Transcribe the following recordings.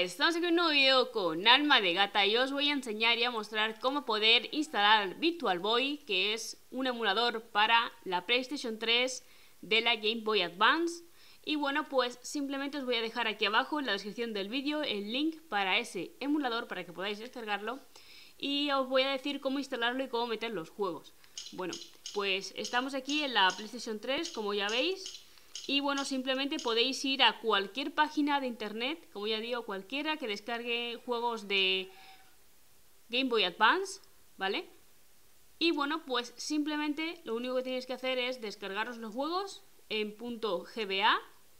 estamos aquí en un nuevo video con Alma de Gata y os voy a enseñar y a mostrar cómo poder instalar Virtual Boy, que es un emulador para la PlayStation 3 de la Game Boy Advance. Y bueno, pues simplemente os voy a dejar aquí abajo en la descripción del vídeo el link para ese emulador para que podáis descargarlo. Y os voy a decir cómo instalarlo y cómo meter los juegos. Bueno, pues estamos aquí en la PlayStation 3, como ya veis. Y bueno, simplemente podéis ir a cualquier página de internet, como ya digo, cualquiera que descargue juegos de Game Boy Advance, ¿vale? Y bueno, pues simplemente lo único que tenéis que hacer es descargaros los juegos en .gba,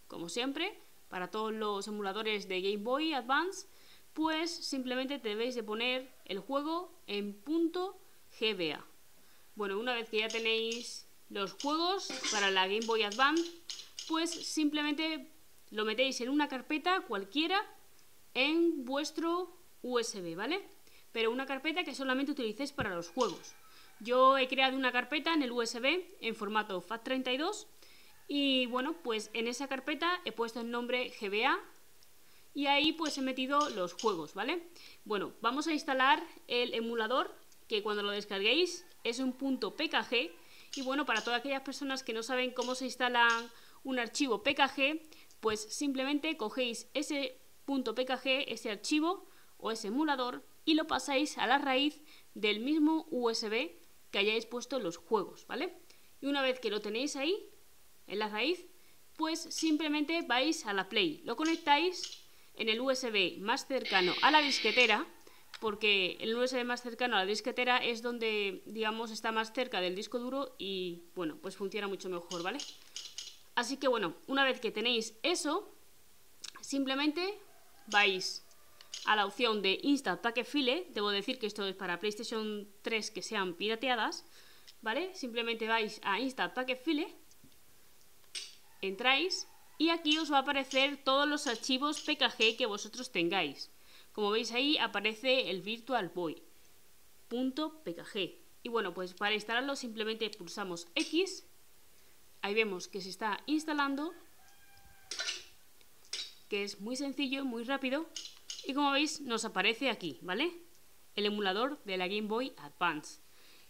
como siempre, para todos los emuladores de Game Boy Advance, pues simplemente debéis de poner el juego en .gba. Bueno, una vez que ya tenéis los juegos para la Game Boy Advance, pues simplemente lo metéis en una carpeta cualquiera en vuestro USB, ¿vale? Pero una carpeta que solamente utilicéis para los juegos. Yo he creado una carpeta en el USB en formato FAT32 y bueno, pues en esa carpeta he puesto el nombre GBA y ahí pues he metido los juegos, ¿vale? Bueno, vamos a instalar el emulador que cuando lo descarguéis es un punto .pkg y bueno, para todas aquellas personas que no saben cómo se instalan un archivo PKG, pues simplemente cogéis ese .pkg, ese archivo o ese emulador y lo pasáis a la raíz del mismo USB que hayáis puesto en los juegos, ¿vale? Y una vez que lo tenéis ahí, en la raíz, pues simplemente vais a la Play, lo conectáis en el USB más cercano a la disquetera, porque el USB más cercano a la disquetera es donde, digamos, está más cerca del disco duro y, bueno, pues funciona mucho mejor, ¿vale? Así que bueno, una vez que tenéis eso, simplemente vais a la opción de Instant Packet File. Debo decir que esto es para PlayStation 3 que sean pirateadas, ¿vale? Simplemente vais a Instant Packet File, entráis y aquí os va a aparecer todos los archivos PKG que vosotros tengáis. Como veis ahí aparece el Virtual Boy .pkg. Y bueno, pues para instalarlo simplemente pulsamos X Ahí vemos que se está instalando, que es muy sencillo, muy rápido. Y como veis, nos aparece aquí, ¿vale? El emulador de la Game Boy Advance.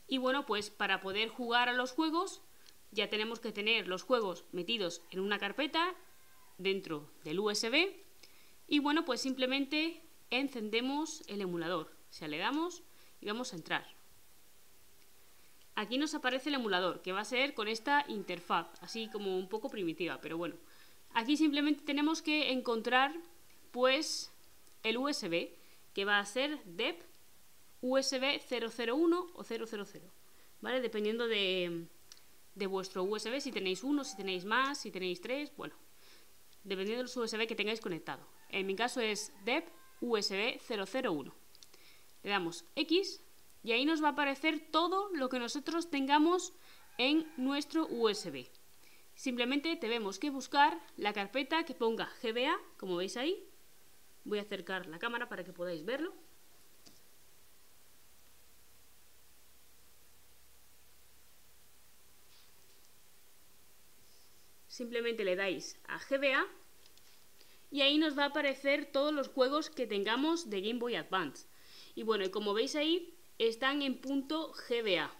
Y bueno, pues para poder jugar a los juegos, ya tenemos que tener los juegos metidos en una carpeta dentro del USB. Y bueno, pues simplemente encendemos el emulador. O sea, le damos y vamos a entrar. Aquí nos aparece el emulador, que va a ser con esta interfaz, así como un poco primitiva, pero bueno. Aquí simplemente tenemos que encontrar, pues, el USB, que va a ser DEP USB 001 o 000, ¿vale? Dependiendo de, de vuestro USB, si tenéis uno, si tenéis más, si tenéis tres, bueno, dependiendo de los USB que tengáis conectado. En mi caso es DEP USB 001. Le damos X y ahí nos va a aparecer todo lo que nosotros tengamos en nuestro USB. Simplemente tenemos que buscar la carpeta que ponga GBA, como veis ahí. Voy a acercar la cámara para que podáis verlo. Simplemente le dais a GBA y ahí nos va a aparecer todos los juegos que tengamos de Game Boy Advance. Y bueno, como veis ahí, están en punto GBA.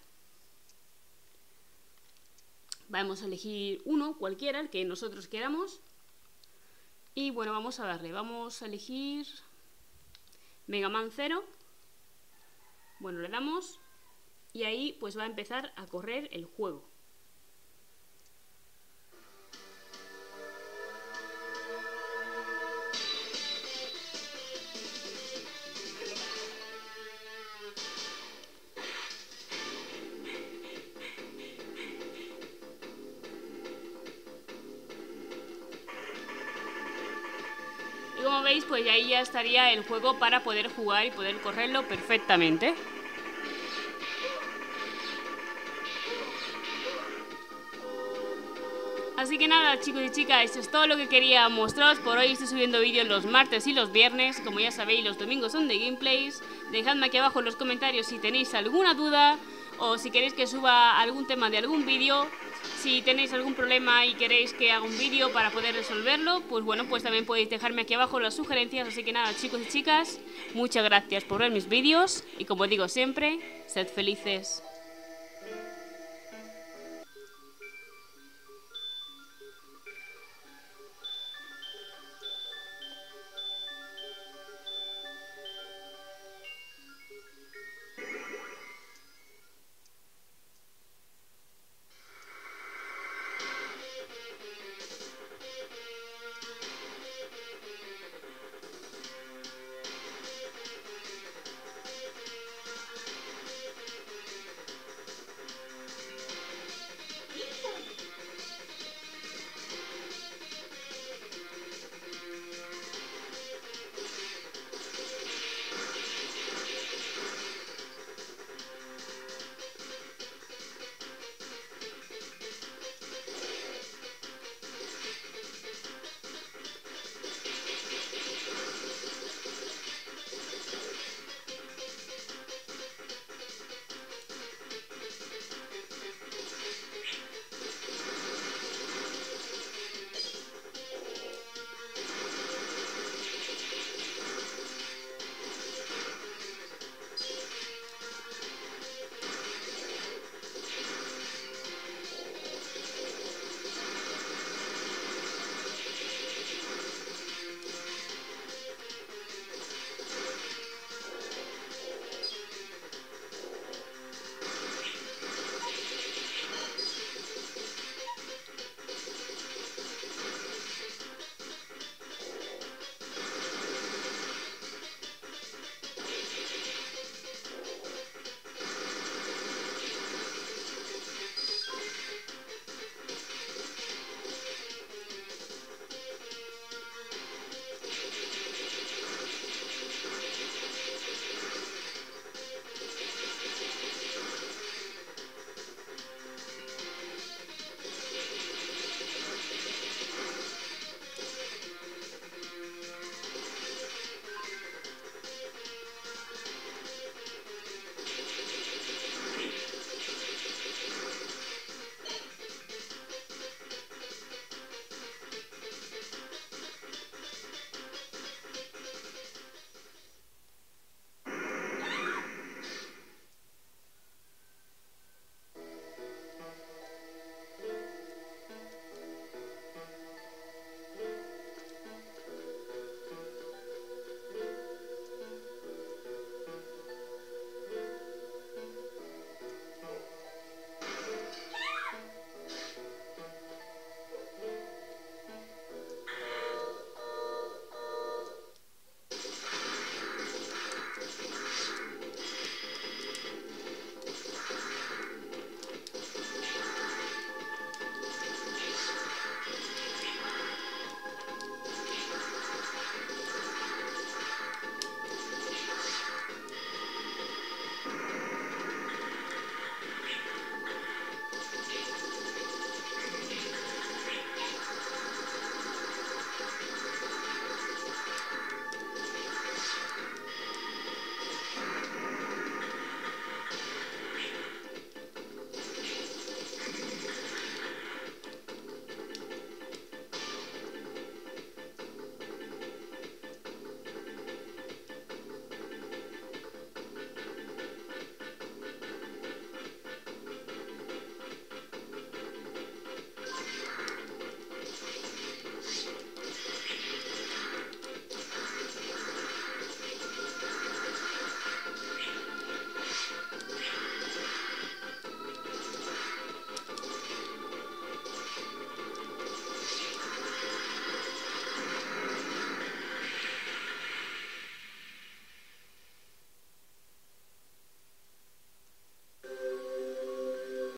Vamos a elegir uno, cualquiera, el que nosotros queramos. Y bueno, vamos a darle, vamos a elegir Mega Man 0. Bueno, le damos y ahí pues va a empezar a correr el juego. Veis, pues ahí ya estaría el juego para poder jugar y poder correrlo perfectamente. Así que nada chicos y chicas, esto es todo lo que quería mostraros por hoy. Estoy subiendo vídeos los martes y los viernes. Como ya sabéis, los domingos son de gameplays. Dejadme aquí abajo en los comentarios si tenéis alguna duda o si queréis que suba algún tema de algún vídeo, si tenéis algún problema y queréis que haga un vídeo para poder resolverlo, pues bueno, pues también podéis dejarme aquí abajo las sugerencias. Así que nada, chicos y chicas, muchas gracias por ver mis vídeos y como digo siempre, sed felices.